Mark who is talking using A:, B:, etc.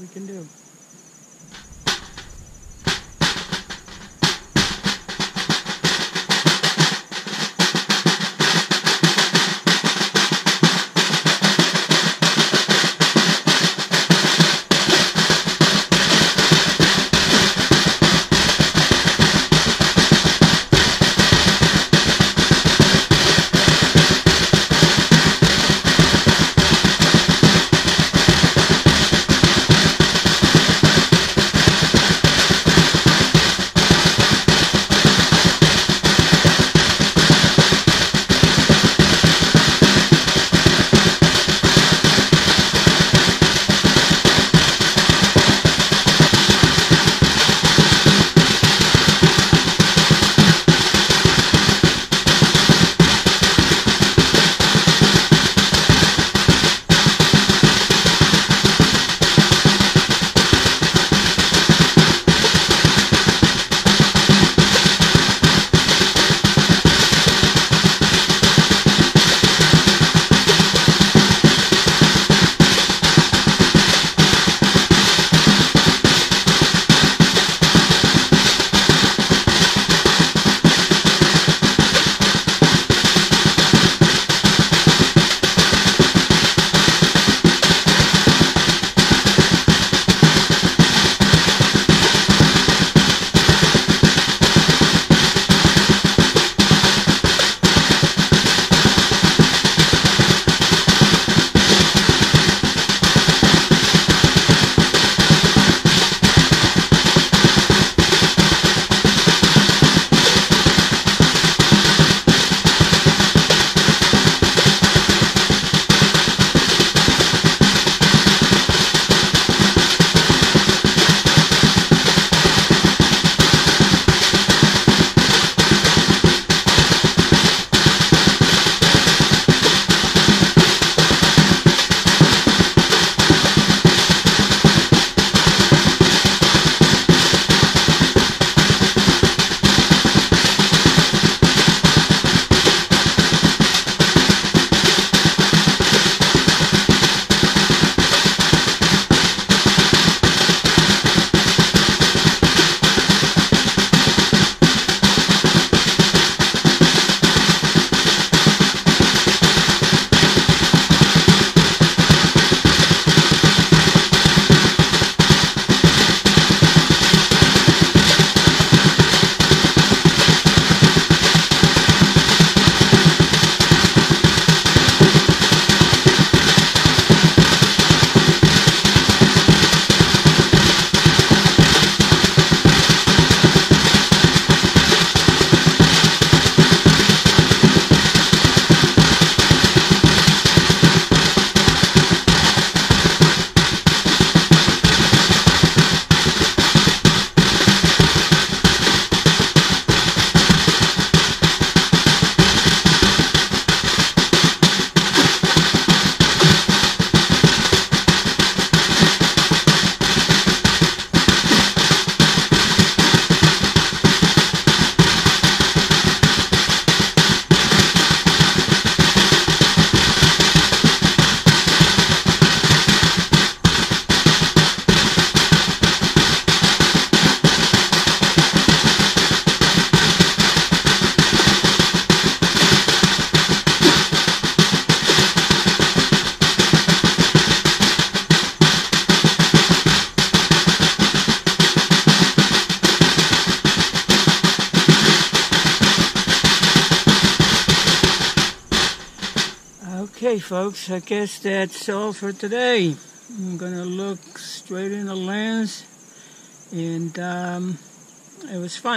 A: we can do. Okay, folks, I guess that's all for today. I'm going to look straight in the lens, and um, it was fun.